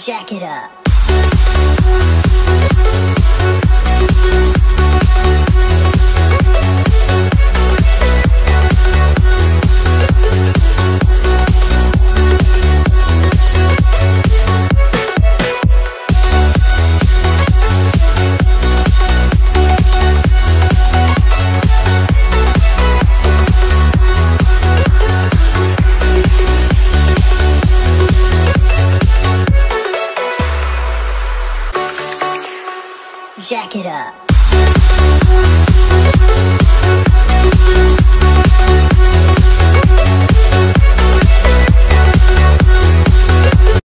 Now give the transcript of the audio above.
jack it up. Jack it up.